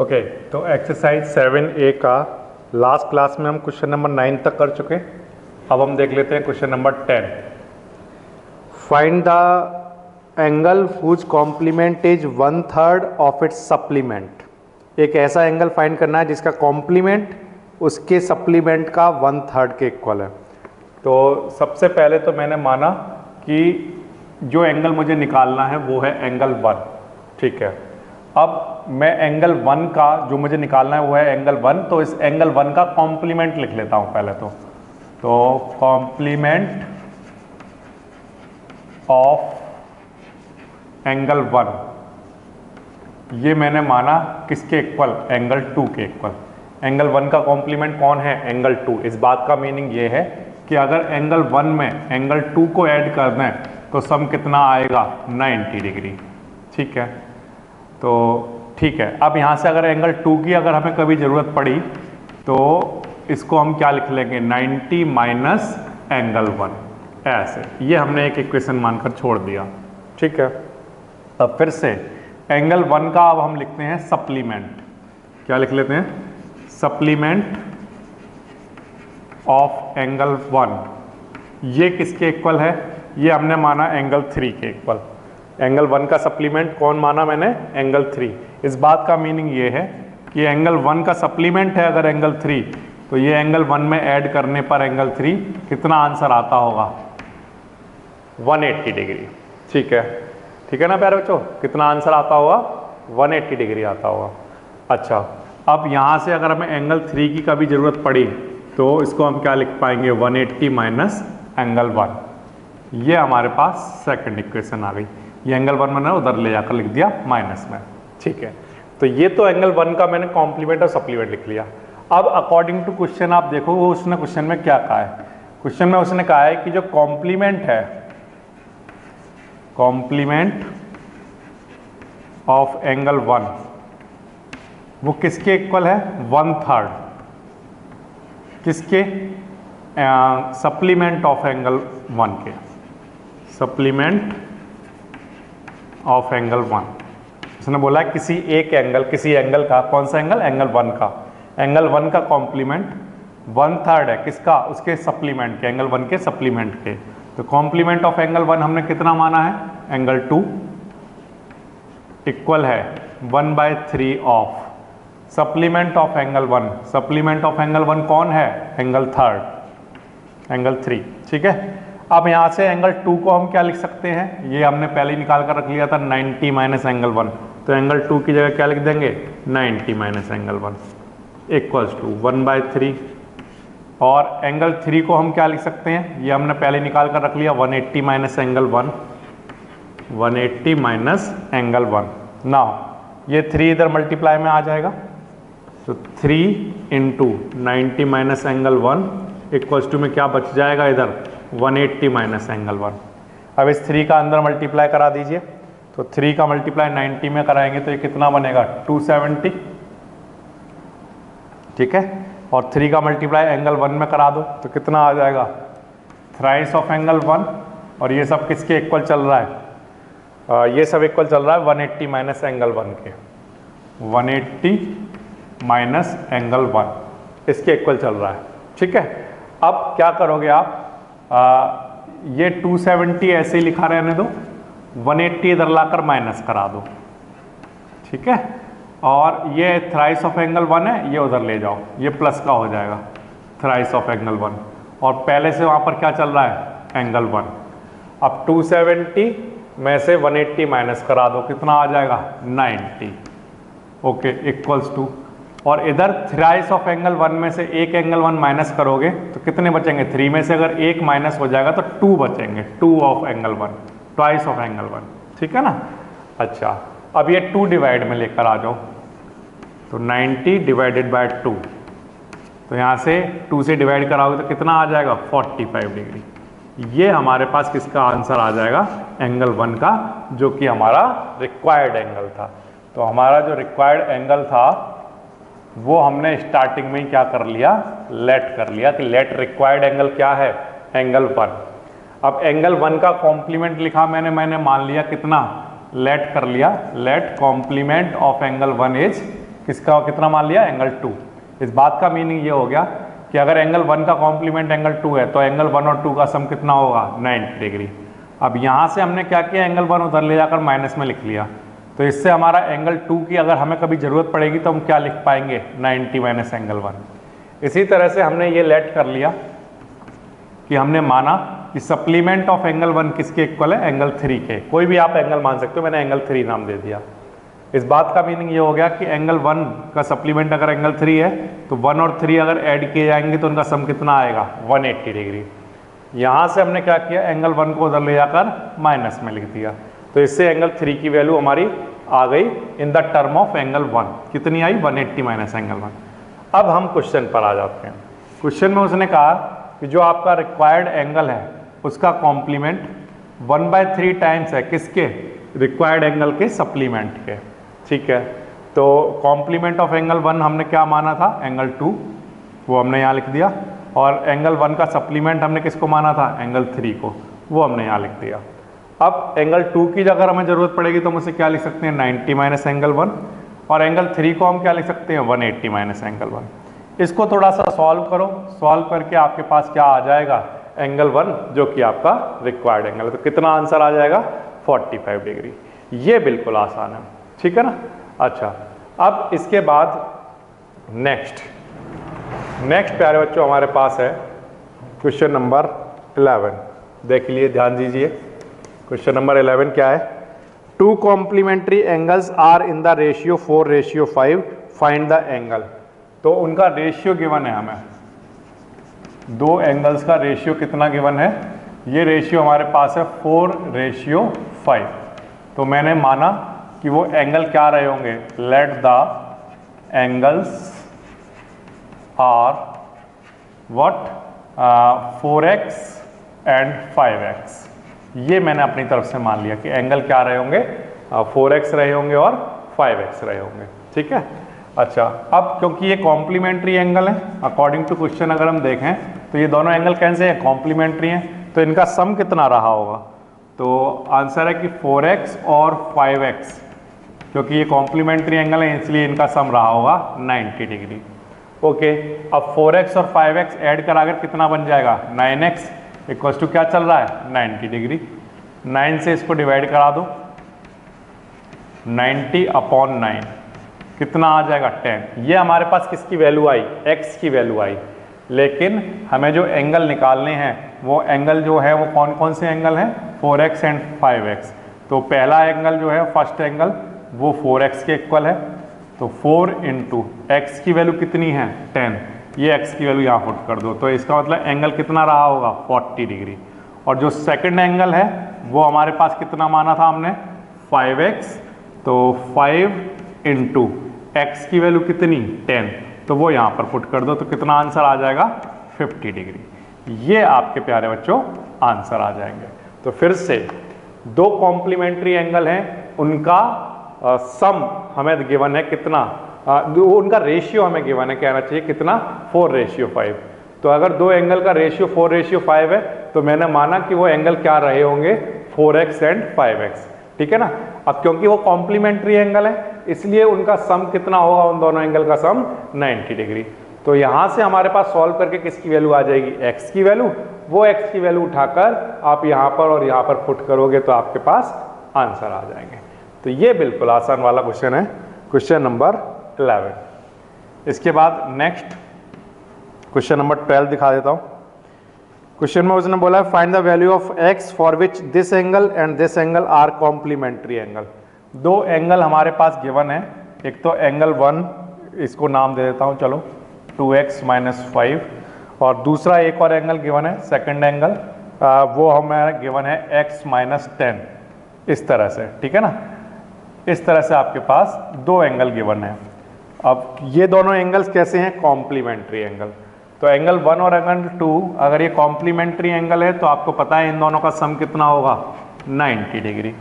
Okay तो exercise seven ए का last class में हम क्वेश्चन नंबर नाइन तक कर चुके अब हम देख लेते हैं question number ten find the angle whose complement is one third of its supplement एक ऐसा एंगल फाइंड करना है जिसका कॉम्प्लीमेंट उसके सप्लीमेंट का वन थर्ड के इक्वल है। तो सबसे पहले तो मैंने माना कि जो एंगल मुझे निकालना है वो है एंगल वन ठीक है। अब मैं एंगल वन का जो मुझे निकालना है वो है एंगल वन तो इस एंगल वन का कॉम्प्लीमेंट लिख लेता हूँ पहले तो। तो कॉम्प्लीमेंट ऑफ़ एंगल वन ये मैंने माना किसके इक्वल एंगल टू के इक्वल एंगल वन का कॉम्प्लीमेंट कौन है? एंगल टू इस बात का मीनिंग ये है कि अगर एंगल वन में एंगल टू को ऐड कर दें तो सम कितना आएगा? 90 डिग्री ठीक है? तो ठीक है। अब यहाँ से अगर एंगल टू की अगर हमें कभी ज़रूरत पड़ी तो इसको हम क्या लिख लेंगे? 90 माइनस एंगल वन ऐसे। ये हमने एक इक्वेशन मानकर छोड़ दिया। ठीक है? अब फिर से एंगल वन का अब हम लिखते हैं सप्लीमेंट क्या लिख लेते हैं? सप्लीमेंट ऑफ़ एंगल वन ये किसके इक्वल है? ये हमने माना एंगल थ्री के इक्वल एंगल वन का सप्लीमेंट कौन माना मैंने? Angle three. इस बात का मीनिंग ये है कि एंगल वन का सप्लीमेंट है अगर एंगल थ्री तो ये एंगल वन में ऐड करने पर एंगल थ्री कितना आंसर आता होगा? 180 डिग्री। ठीक है। ठीक है ना प्यारे बच्चों? कितना आंसर आता होगा? 180 डिग्री आता होगा। अच्छा अब यहाँ से अगर हमें एंगल थ्री की कभी ज़रूरत पड़ी तो इसको हम क्या लिख पाएँगे? 180 माइनस एंगल वन। ये हमारे पास सेकंड इक्वेशन आ गई। ये एंगल वन मैंने उधर ले जाकर लिख दिया माइनस में। ठीक है? तो ये तो एंगल वन का मैंने कॉम्प्लीमेंट और सप्लीमेंट लिख लिया। अब अकॉर्डिंग टू क्वेश्चन आप देखो, वो उसने क्वेश्चन में क्या कहा है? क्वेश्चन में उसने कहा है कि जो कॉम्प्लीमेंट है कॉम्प्लीमेंट ऑफ़ एंगल वन वो किसके इक्वल है? वन थर्ड किसके? सप्लीमेंट ऑफ़ एंगल वन के। सप्लीमेंट ऑफ़ एंगल वन उसने बोला किसी एक एंगल किसी एंगल का, कौन सा एंगल एंगल वन का। एंगल वन का कॉम्प्लीमेंट वन थर्ड है। किसका? उसके सप्लीमेंट के एंगल वन के सप्लीमेंट के। तो कॉम्प्लीमेंट ऑफ़ एंगल वन हमने कितना माना है? एंगल टू इक्वल है। One by three of supplement of angle one supplement of angle one कौन है? एंगल थर्ड एंगल थ्री ठीक है? अब यहाँ से एंगल टू को हम क्या लिख सकते हैं? ये हमने पहले निकाल कर रख लिया था 90 माइनस एंगल वन तो एंगल टू की जगह क्या लिख देंगे? 90 minus angle one equals to one by three और एंगल थ्री को हम क्या लिख सकते हैं? ये हमने पहले निकाल कर रख लिया 180 minus angle one 180 minus angle one ना ये थ्री इधर मल्टीप्लाई में आ जाएगा। तो three into ninety minus angle one equals to में क्या बच जाएगा इधर? 180 माइनस एंगल वन अब इस थ्री का अंदर मल्टीप्लाई करा दीजिए। तो थ्री का मल्टीप्लाई 90 में कराएँगे तो ये कितना बनेगा? 270 ठीक है? और थ्री का मल्टीप्लाई एंगल वन में करा दो तो कितना आ जाएगा? थ्राइस ऑफ़ एंगल वन और ये सब किसके इक्वल चल रहा है? आ, ये सब इक्वल चल रहा है 180 माइनस एंगल वन के। 180 माइनस एंगल वन इसके इक्वल चल रहा है। ठीक है? अब क्या करोगे आप? ये 270 ऐसे ही लिखा रहने दो। 180 इधर लाकर माइनस करा दो। ठीक है? और ये थ्राइस ऑफ़ एंगल वन है, ये उधर ले जाओ। ये प्लस का हो जाएगा। थ्राइस ऑफ़ एंगल वन और पहले से वहाँ पर क्या चल रहा है? एंगल वन अब 270 में से 180 माइनस करा दो। कितना आ जाएगा? 90 ओके इक्वल्स टू और इधर थ्राइस ऑफ़ एंगल वन में से एक एंगल वन माइनस करोगे तो कितने बचेंगे? थ्री में से अगर एक माइनस हो जाएगा तो टू बचेंगे। Two of angle one twice of angle one ठीक है ना? अच्छा अब ये टू डिवाइड में लेकर आ जाओ। तो 90 डिवाइडेड बाय टू तो यहाँ से टू से डिवाइड कराओगे तो कितना आ जाएगा? 45 डिग्री ये हमारे पास किसका आंसर आ जाएगा? एंगल वन का, जो कि हमारा रिक्वायर्ड एंगल था। तो हमारा जो रिक्वायर्ड एंगल था वो हमने स्टार्टिंग में ही क्या कर लिया? लेट कर लिया कि लेट रिक्वायर्ड एंगल क्या है? एंगल वन अब एंगल वन का कॉम्प्लीमेंट लिखा मैंने मैंने मान लिया कितना? लेट कर लिया. Let complement of angle one is किसका कितना मान लिया? एंगल टू इस बात का मीनिंग ये हो गया कि अगर एंगल वन का कॉम्प्लीमेंट एंगल टू है तो एंगल वन और टू का सम कितना होगा? 90 डिग्री अब यहाँ से हमने क्या किया? एंगल वन उधर ले जाकर माइनस में लिख लिया. तो इससे हमारा एंगल टू की अगर हमें कभी ज़रूरत पड़ेगी तो हम क्या लिख पाएँगे? 90 माइनस एंगल वन इसी तरह से हमने ये लेट कर लिया कि हमने माना कि सप्लीमेंट ऑफ़ एंगल वन किसके इक्वल है? एंगल थ्री के। कोई भी आप एंगल मान सकते हो, मैंने एंगल थ्री नाम दे दिया। इस बात का मीनिंग ये हो गया कि एंगल वन का सप्लीमेंट अगर एंगल थ्री है तो वन और थ्री अगर ऐड किए जाएँगे तो उनका सम कितना आएगा? 180 डिग्री यहाँ से हमने क्या किया? एंगल वन को उधर ले जाकर माइनस में लिख दिया। तो इससे एंगल थ्री की वैल्यू हमारी आ गई in the term of angle one कितनी आई? 180 एट्टी माइनस एंगल वन अब हम क्वेश्चन पर आ जाते हैं। क्वेश्चन में उसने कहा कि जो आपका रिक्वायर्ड एंगल है, उसका complement one by three times है किसके? रिक्वायर्ड एंगल के सप्लीमेंट के। ठीक है? तो कॉम्प्लीमेंट ऑफ़ एंगल वन हमने क्या माना था? एंगल टू वो हमने यहाँ लिख दिया। और एंगल वन का सप्लीमेंट हमने किसको माना था? एंगल थ्री को। वो हमने यहाँ लिख दिया। अब एंगल टू की अगर हमें ज़रूरत पड़ेगी तो हम उसे क्या लिख सकते हैं? 90 माइनस एंगल वन और एंगल थ्री को हम क्या लिख सकते हैं? 180 माइनस एंगल वन इसको थोड़ा सा सॉल्व करो। सॉल्व करके आपके पास क्या आ जाएगा? एंगल वन जो कि आपका रिक्वायर्ड एंगल है। तो कितना आंसर आ जाएगा? 45 डिग्री ये बिल्कुल आसान है। ठीक है ना? अच्छा अब इसके बाद नेक्स्ट नेक्स्ट प्यारे बच्चों, हमारे पास है क्वेश्चन नंबर 11 देख लिए, ध्यान दीजिए। क्वेश्चन नंबर 11 क्या है? Two complementary angles are in the ratio four ratio five find the angle तो उनका रेशियो गिवन है हमें। दो एंगल्स का रेशियो कितना गिवन है? ये रेशियो हमारे पास है फोर रेशियो फाइव तो मैंने माना कि वो एंगल क्या रहे होंगे? Let the angles are what four x and five x ये मैंने अपनी तरफ़ से मान लिया कि एंगल क्या रहे होंगे? फोर एक्स रहे होंगे और फाइव एक्स रहे होंगे। ठीक है? अच्छा अब क्योंकि ये कॉम्प्लीमेंट्री एंगल है अकॉर्डिंग टू क्वेश्चन अगर हम देखें तो ये दोनों एंगल कैसे हैं? कॉम्प्लीमेंट्री हैं। तो इनका सम कितना रहा होगा? तो आंसर है कि 4x और 5x क्योंकि ये कॉम्प्लीमेंट्री एंगल है, इसलिए इनका सम रहा होगा 90 डिग्री ओके अब 4x और 5x ऐड कराकर कितना बन जाएगा? 9x इक्वस टू क्या चल रहा है? 90 डिग्री। 9 से इसको डिवाइड करा दो। 90 अपॉन 9 कितना आ जाएगा? 10 ये हमारे पास किसकी वैल्यू आई? x की वैल्यू आई। लेकिन हमें जो एंगल निकालने हैं, वो एंगल जो है, वो कौन कौन से एंगल हैं? 4x एंड 5x तो पहला एंगल जो है, फ़र्स्ट एंगल, वो 4x के इक्वल है। तो 4 इंटू एक्स की वैल्यू कितनी है? 10 ये x की वैल्यू यहाँ पुट कर दो। तो इसका मतलब एंगल कितना रहा होगा? 40 डिग्री और जो सेकंड एंगल है, वो हमारे पास कितना माना था हमने? 5x तो 5 इंटू एक्स की वैल्यू कितनी? 10 तो वो यहाँ पर पुट कर दो तो कितना आंसर आ जाएगा? 50 डिग्री ये आपके प्यारे बच्चों आंसर आ जाएँगे। तो फिर से दो कॉम्प्लीमेंट्री एंगल हैं, उनका सम हमें गिवन है कितना? उनका रेशियो हमें गिवन है, कहना चाहिए कितना? फोर रेशियो फाइव तो अगर दो एंगल का रेशियो फोर रेशियो फाइव है तो मैंने माना कि वो एंगल क्या रहे होंगे? Four x and five x ठीक है ना? अब क्योंकि वो कॉम्प्लीमेंट्री एंगल है, इसलिए उनका सम कितना होगा? उन दोनों एंगल का सम 90 डिग्री तो यहाँ से हमारे पास सॉल्व करके किसकी वैल्यू आ जाएगी? x की वैल्यू वो x की वैल्यू उठाकर आप यहाँ पर और यहाँ पर पुट करोगे तो आपके पास आंसर आ जाएँगे. तो ये बिल्कुल आसान वाला क्वेश्चन है. क्वेश्चन नंबर 11 इसके बाद नेक्स्ट क्वेश्चन नंबर 12 दिखा देता हूँ। क्वेश्चन में उसने बोला है find the value of x for which this angle and this angle are complementary angle दो एंगल हमारे पास गिवन है। एक तो एंगल वन इसको नाम दे देता हूँ, चलो। टू एक्स माइनस फाइव और दूसरा एक और एंगल गिवन है सेकंड एंगल वो हमें गिवन है एक्स माइनस टेन इस तरह से, ठीक है ना? इस तरह से आपके पास दो एंगल गिवन है। अब ये दोनों एंगल्स कैसे हैं? कॉम्प्लीमेंट्री एंगल तो एंगल वन और एंगल टू अगर ये कॉम्प्लीमेंट्री एंगल है तो आपको पता है इन दोनों का सम कितना होगा? 90 डिग्री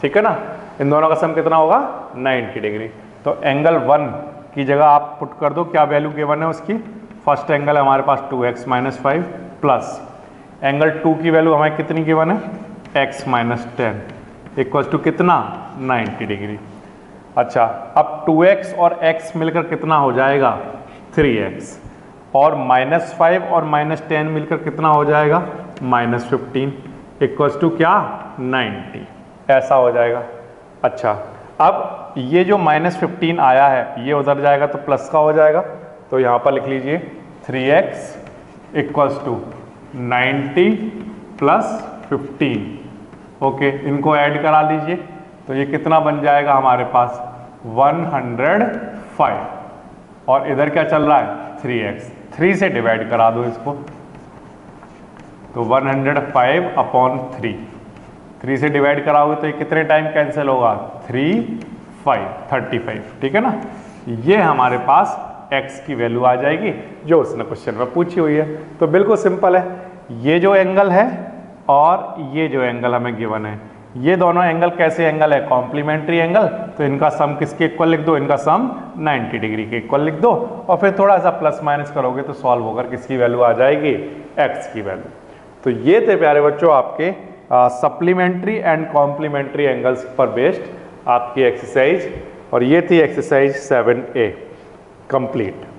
ठीक है ना? इन दोनों का सम कितना होगा? 90 डिग्री तो एंगल वन की जगह आप पुट कर दो। क्या वैल्यू गिवन है उसकी? फ़र्स्ट एंगल हमारे पास two x minus five plus angle two की वैल्यू हमें कितनी गिवन है? X minus ten equal to कितना? 90 डिग्री अच्छा अब 2x और x मिलकर कितना हो जाएगा? 3x और माइनस फाइव और माइनस टेन मिलकर कितना हो जाएगा? माइनस फिफ्टीन इक्वल्स टू क्या? 90 ऐसा हो जाएगा। अच्छा अब ये जो माइनस फिफ्टीन आया है, ये उधर जाएगा तो प्लस का हो जाएगा। तो यहाँ पर लिख लीजिए 3x x equals to ninety plus fifteen okay इनको ऐड करा लीजिए। तो ये कितना बन जाएगा हमारे पास? 105 और इधर क्या चल रहा है? 3x 3 से डिवाइड करा दो इसको। तो 105 अपॉन थ्री। थ्री से डिवाइड कराओगे तो ये कितने टाइम कैंसिल होगा? Three five, thirty five. ठीक है ना? ये हमारे पास x की वैल्यू आ जाएगी, जो उसने क्वेश्चन में पूछी हुई है। तो बिल्कुल सिंपल है। ये जो एंगल है और ये जो एंगल हमें गिवन है ये दोनों एंगल कैसे एंगल है? कॉम्प्लीमेंट्री एंगल तो इनका सम किसके इक्वल लिख दो? इनका सम 90 डिग्री के इक्वल लिख दो। और फिर थोड़ा सा प्लस माइनस करोगे तो सॉल्व होकर किसकी वैल्यू आ जाएगी? एक्स की वैल्यू तो ये थे प्यारे बच्चों आपके सप्लीमेंट्री एंड कॉम्प्लीमेंट्री एंगल्स पर बेस्ड आपकी एक्सरसाइज और ये थी एक्सरसाइज सेवन ए कंप्लीट